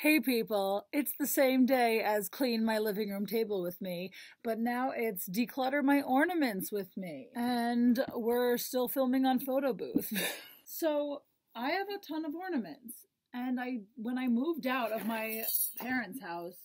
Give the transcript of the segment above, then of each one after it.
Hey people, it's the same day as clean my living room table with me, but now it's declutter my ornaments with me. And we're still filming on photo booth. so I have a ton of ornaments. And I when I moved out of my parents' house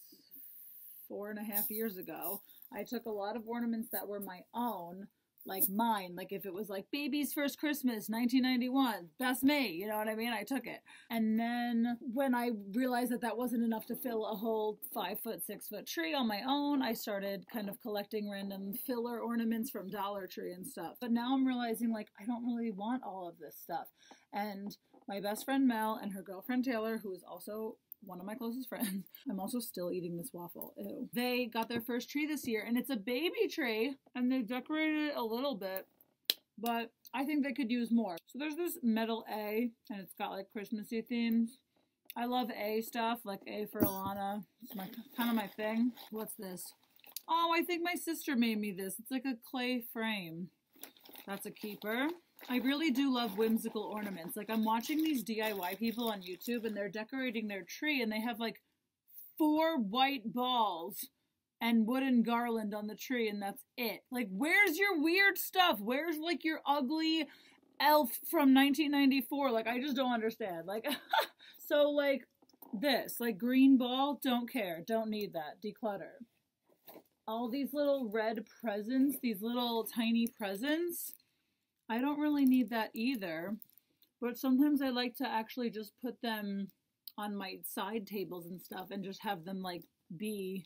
four and a half years ago, I took a lot of ornaments that were my own like mine. Like if it was like baby's first Christmas, 1991, that's me. You know what I mean? I took it. And then when I realized that that wasn't enough to fill a whole five foot, six foot tree on my own, I started kind of collecting random filler ornaments from Dollar Tree and stuff. But now I'm realizing like I don't really want all of this stuff. And my best friend Mel and her girlfriend Taylor, who is also one of my closest friends. I'm also still eating this waffle. Ew. They got their first tree this year, and it's a baby tree, and they decorated it a little bit, but I think they could use more. So there's this metal A, and it's got like Christmassy themes. I love A stuff, like A for Alana. It's my kind of my thing. What's this? Oh, I think my sister made me this. It's like a clay frame. That's a keeper. I really do love whimsical ornaments. Like I'm watching these DIY people on YouTube and they're decorating their tree and they have like four white balls and wooden garland on the tree and that's it. Like where's your weird stuff? Where's like your ugly elf from 1994? Like I just don't understand. Like so like this, like green ball, don't care. Don't need that. Declutter. All these little red presents, these little tiny presents I don't really need that either, but sometimes I like to actually just put them on my side tables and stuff and just have them like be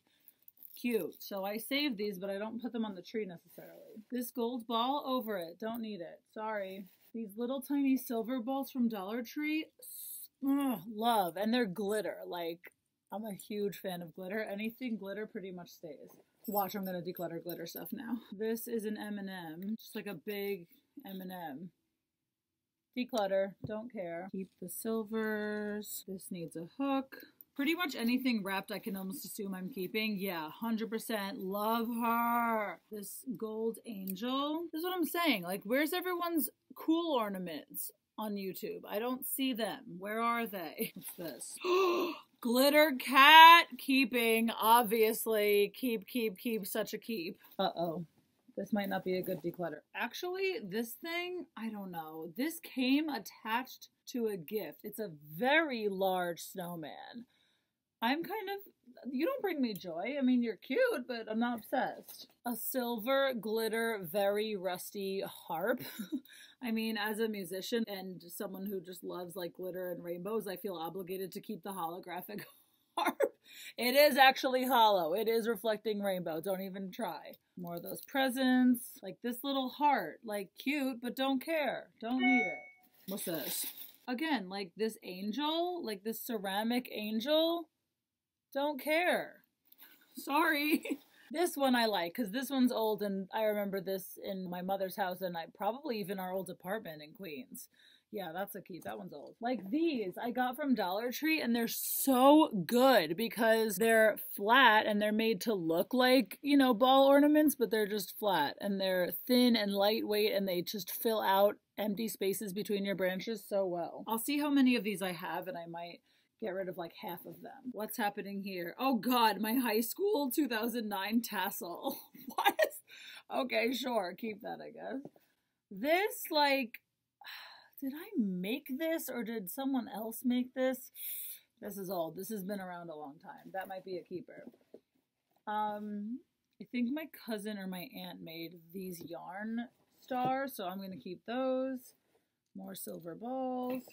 cute. So I save these, but I don't put them on the tree necessarily. This gold ball over it. Don't need it. Sorry. These little tiny silver balls from Dollar Tree. Ugh, love. And they're glitter. Like, I'm a huge fan of glitter. Anything glitter pretty much stays. Watch, I'm gonna declutter glitter stuff now. This is an M&M. Just like a big M&M. Declutter, don't care. Keep the silvers. This needs a hook. Pretty much anything wrapped I can almost assume I'm keeping. Yeah, 100% love her. This gold angel. This is what I'm saying. Like, where's everyone's cool ornaments on YouTube? I don't see them. Where are they? What's this? Glitter cat keeping, obviously. Keep, keep, keep, such a keep. Uh-oh. This might not be a good declutter. Actually, this thing, I don't know. This came attached to a gift. It's a very large snowman. I'm kind of, you don't bring me joy. I mean, you're cute, but I'm not obsessed. A silver glitter, very rusty harp. I mean, as a musician and someone who just loves like glitter and rainbows, I feel obligated to keep the holographic harp. It is actually hollow. It is reflecting rainbow. Don't even try. More of those presents. Like this little heart. Like cute, but don't care. Don't need it. What's this? Again, like this angel, like this ceramic angel. Don't care. Sorry. this one I like because this one's old and I remember this in my mother's house and I probably even our old apartment in Queens. Yeah, that's a key. That one's old. Like these, I got from Dollar Tree, and they're so good because they're flat and they're made to look like, you know, ball ornaments, but they're just flat and they're thin and lightweight and they just fill out empty spaces between your branches so well. I'll see how many of these I have and I might get rid of like half of them. What's happening here? Oh god, my high school 2009 tassel. what? Okay, sure, keep that, I guess. This, like, did I make this or did someone else make this? This is old. This has been around a long time. That might be a keeper. Um, I think my cousin or my aunt made these yarn stars, so I'm going to keep those. More silver balls.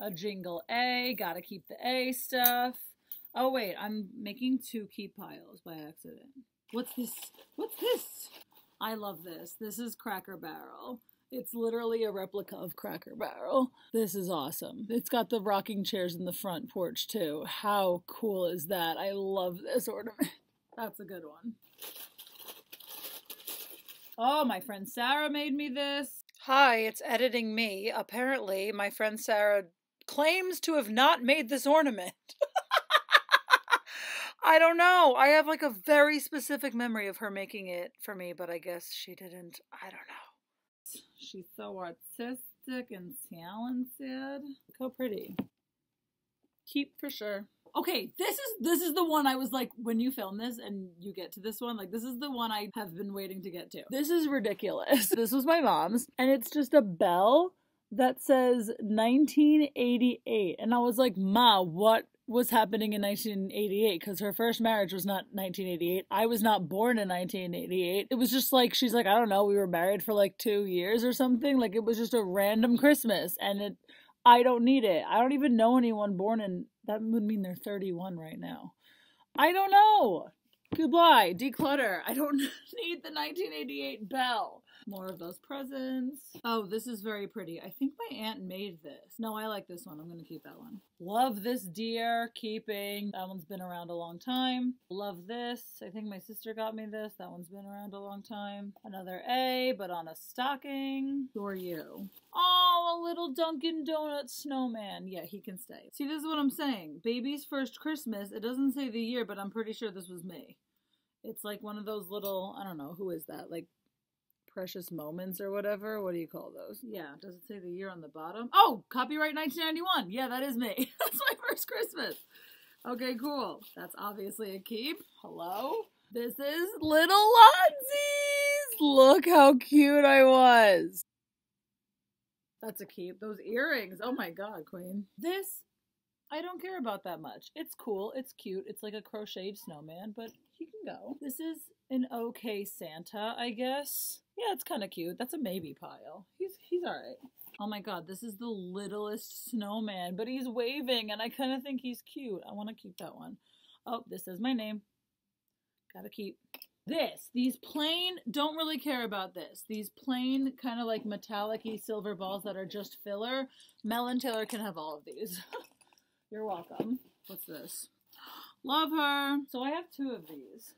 A jingle A. Gotta keep the A stuff. Oh, wait. I'm making two key piles by accident. What's this? What's this? I love this. This is Cracker Barrel. It's literally a replica of Cracker Barrel. This is awesome. It's got the rocking chairs in the front porch too. How cool is that? I love this ornament. That's a good one. Oh, my friend Sarah made me this. Hi, it's editing me. Apparently, my friend Sarah claims to have not made this ornament. I don't know. I have like a very specific memory of her making it for me, but I guess she didn't. I don't know. She's so artistic and talented. Look how pretty. Keep for sure. okay, this is this is the one I was like when you film this and you get to this one, like this is the one I have been waiting to get to. This is ridiculous. this was my mom's and it's just a bell that says 1988 and I was like, "Ma, what was happening in 1988 because her first marriage was not 1988. I was not born in 1988. It was just like she's like I don't know. We were married for like two years or something. Like it was just a random Christmas, and it. I don't need it. I don't even know anyone born in that would mean they're 31 right now. I don't know. Goodbye. Declutter. I don't need the 1988 bell. More of those presents. Oh, this is very pretty. I think my aunt made this. No, I like this one. I'm going to keep that one. Love this deer. Keeping. That one's been around a long time. Love this. I think my sister got me this. That one's been around a long time. Another A, but on a stocking. Who are you? Oh, a little Dunkin' Donut snowman. Yeah, he can stay. See, this is what I'm saying. Baby's first Christmas. It doesn't say the year, but I'm pretty sure this was me. It's like one of those little, I don't know, who is that? Like precious moments or whatever. What do you call those? Yeah, does it say the year on the bottom? Oh, copyright 1991. Yeah, that is me. That's my first Christmas. Okay, cool. That's obviously a keep. Hello? This is Little Lonzies. Look how cute I was. That's a keep. Those earrings. Oh my god, queen. This I don't care about that much. It's cool. It's cute. It's like a crocheted snowman, but he can go. This is an okay Santa, I guess. Yeah, it's kind of cute. That's a maybe pile. He's he's all right. Oh my god, this is the littlest snowman, but he's waving and I kind of think he's cute. I want to keep that one. Oh, this is my name. Gotta keep this. These plain, don't really care about this. These plain, kind of like metallic silver balls that are just filler. Mel and Taylor can have all of these. You're welcome. What's this? Love her. So I have two of these.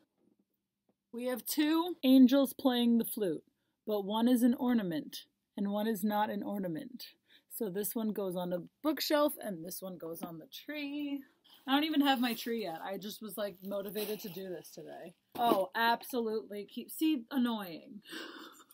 We have two angels playing the flute, but one is an ornament and one is not an ornament. So this one goes on a bookshelf and this one goes on the tree. I don't even have my tree yet. I just was like motivated to do this today. Oh, absolutely keep see annoying.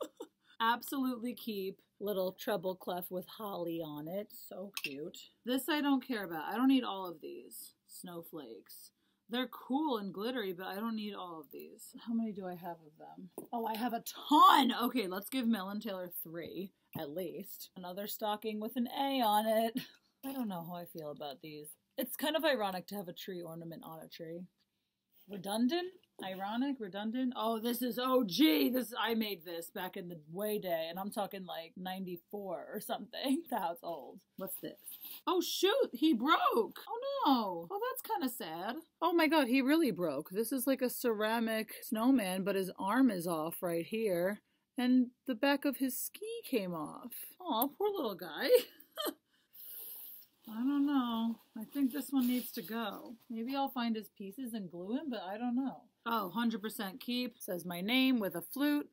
absolutely keep little treble clef with holly on it. So cute. This I don't care about. I don't need all of these snowflakes. They're cool and glittery, but I don't need all of these. How many do I have of them? Oh, I have a ton! Okay, let's give Mel and Taylor three, at least. Another stocking with an A on it. I don't know how I feel about these. It's kind of ironic to have a tree ornament on a tree. Redundant? Ironic, redundant. Oh, this is oh, OG. This I made this back in the way day, and I'm talking like '94 or something. That's old. What's this? Oh shoot, he broke. Oh no. Oh, that's kind of sad. Oh my god, he really broke. This is like a ceramic snowman, but his arm is off right here, and the back of his ski came off. Oh, poor little guy. I don't know. I think this one needs to go. Maybe I'll find his pieces and glue him, but I don't know. Oh, 100% keep. Says my name with a flute.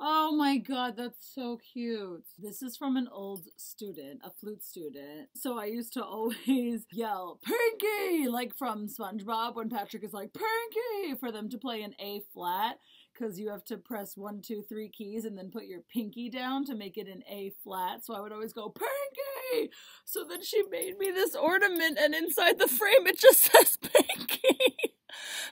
Oh my god, that's so cute. This is from an old student, a flute student. So I used to always yell, Pinky! Like from SpongeBob when Patrick is like, Pinky! For them to play an A flat because you have to press one, two, three keys and then put your pinky down to make it an A flat. So I would always go, Pinky! So then she made me this ornament, and inside the frame it just says Pinky.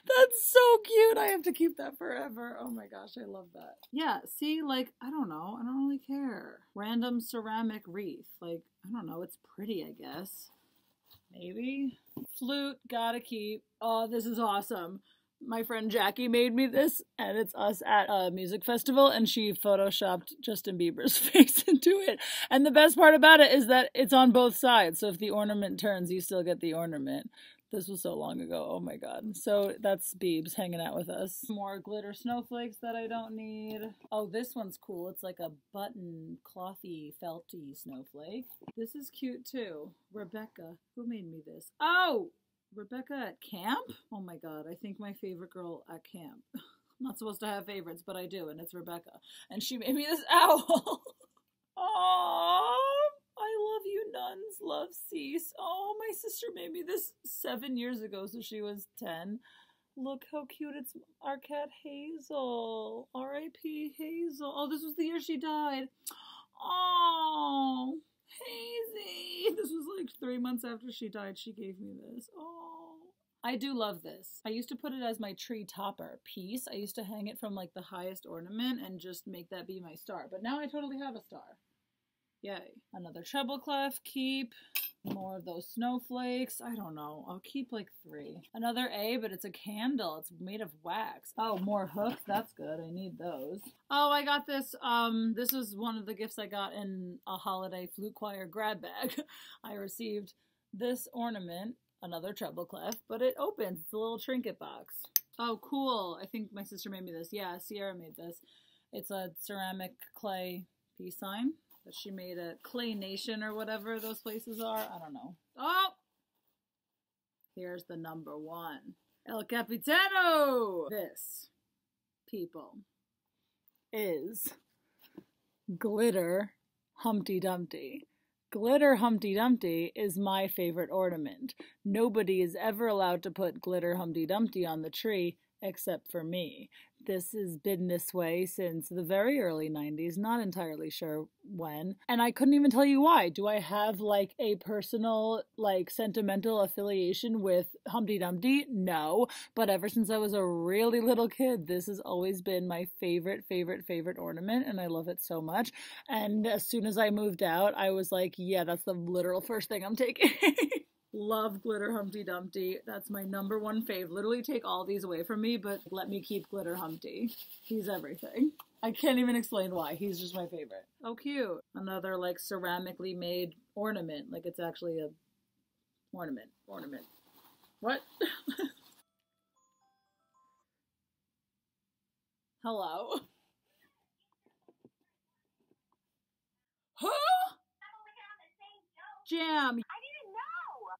That's so cute. I have to keep that forever. Oh my gosh, I love that. Yeah, see, like, I don't know. I don't really care. Random ceramic wreath. Like, I don't know. It's pretty, I guess. Maybe. Flute, gotta keep. Oh, this is awesome my friend Jackie made me this, and it's us at a music festival, and she photoshopped Justin Bieber's face into it. And the best part about it is that it's on both sides, so if the ornament turns, you still get the ornament. This was so long ago. Oh my god. So that's Beebs hanging out with us. More glitter snowflakes that I don't need. Oh, this one's cool. It's like a button, clothy, felty snowflake. This is cute too. Rebecca. Who made me this? Oh! Rebecca at camp? Oh my god, I think my favorite girl at camp. I'm not supposed to have favorites, but I do, and it's Rebecca. And she made me this owl. Oh, nuns. Love cease. Oh, my sister made me this seven years ago, so she was 10. Look how cute it's our cat Hazel. R.I.P. Hazel. Oh, this was the year she died. Oh, Hazy. This was like three months after she died. She gave me this. Oh, I do love this. I used to put it as my tree topper piece. I used to hang it from like the highest ornament and just make that be my star. But now I totally have a star. Yay. Another treble clef, keep. More of those snowflakes. I don't know. I'll keep like three. Another A, but it's a candle. It's made of wax. Oh, more hooks. That's good. I need those. Oh, I got this. Um, this was one of the gifts I got in a holiday flute choir grab bag. I received this ornament, another treble clef, but it opens. It's a little trinket box. Oh, cool. I think my sister made me this. Yeah, Sierra made this. It's a ceramic clay peace sign that she made at Clay Nation or whatever those places are. I don't know. Oh! Here's the number one. El Capitano! This, people, is glitter Humpty Dumpty. Glitter Humpty Dumpty is my favorite ornament. Nobody is ever allowed to put glitter Humpty Dumpty on the tree except for me. This has been this way since the very early 90s, not entirely sure when. And I couldn't even tell you why. Do I have like a personal, like sentimental affiliation with Humpty Dumpty? No. But ever since I was a really little kid, this has always been my favorite, favorite, favorite ornament. And I love it so much. And as soon as I moved out, I was like, yeah, that's the literal first thing I'm taking. Love Glitter Humpty Dumpty. That's my number one fave. Literally take all these away from me, but let me keep Glitter Humpty. He's everything. I can't even explain why. He's just my favorite. Oh, cute. Another like ceramically made ornament. Like it's actually a ornament. Ornament. What? Hello? Who? Jam.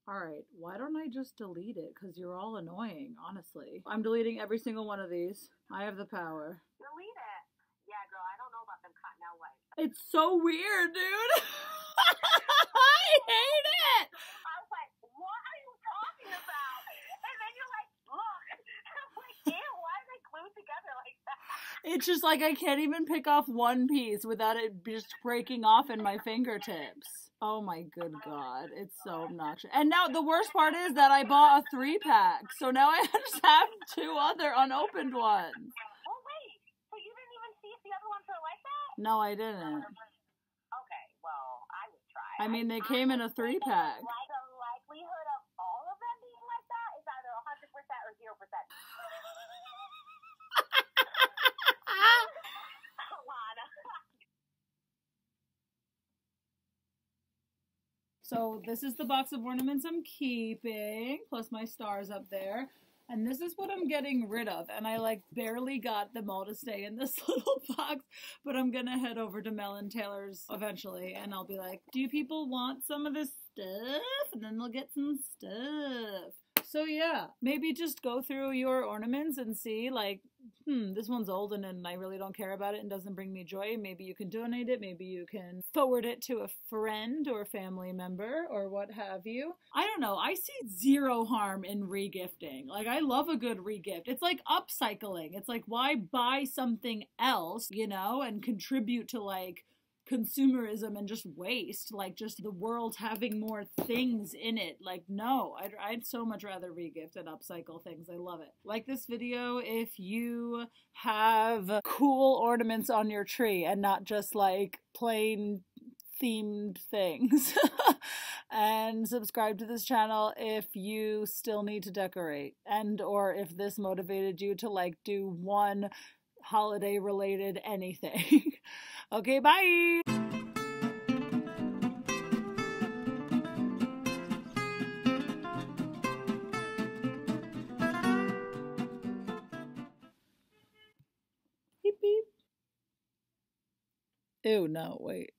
Alright, why don't I just delete it? Because you're all annoying, honestly. I'm deleting every single one of these. I have the power. Delete it. Yeah, girl, I don't know about them out white. It's so weird, dude. I hate it. I was like, what are you talking about? And then you're like, look. I'm like, ew, why are they glued together like that? It's just like I can't even pick off one piece without it just breaking off in my fingertips. Oh my good god, it's so obnoxious. And now the worst part is that I bought a three pack, so now I just have two other unopened ones. Oh wait, so you didn't even see if the other ones are like that? No, I didn't. Okay, well, I would try. I mean, they came in a three pack. This is the box of ornaments I'm keeping, plus my stars up there. And this is what I'm getting rid of. And I like barely got them all to stay in this little box, but I'm gonna head over to Mel and Taylor's eventually and I'll be like, do people want some of this stuff? And then they'll get some stuff. So yeah, maybe just go through your ornaments and see like, hmm, this one's old and, and I really don't care about it and doesn't bring me joy. Maybe you can donate it. Maybe you can forward it to a friend or family member or what have you. I don't know. I see zero harm in regifting. Like I love a good regift. It's like upcycling. It's like why buy something else, you know, and contribute to like consumerism and just waste, like just the world having more things in it. Like, no, I'd, I'd so much rather regift and upcycle things. I love it. Like this video if you have cool ornaments on your tree and not just like plain themed things. and subscribe to this channel if you still need to decorate and or if this motivated you to like do one holiday related anything. okay, bye. Beep beep. Ew, no, wait.